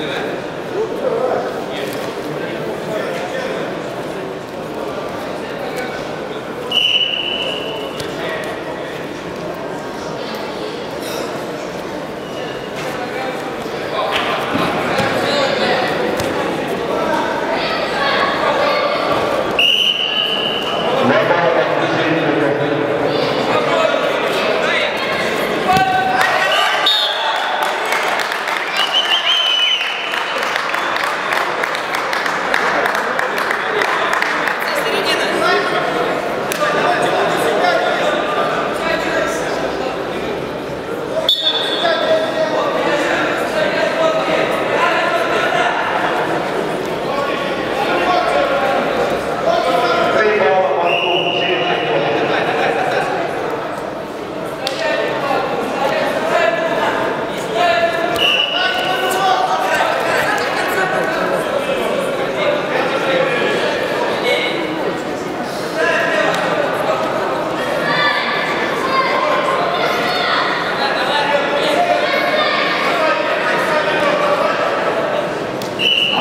Amen.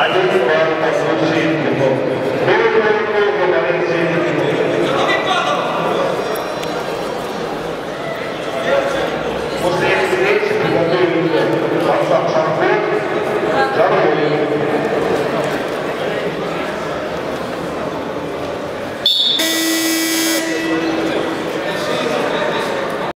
Right?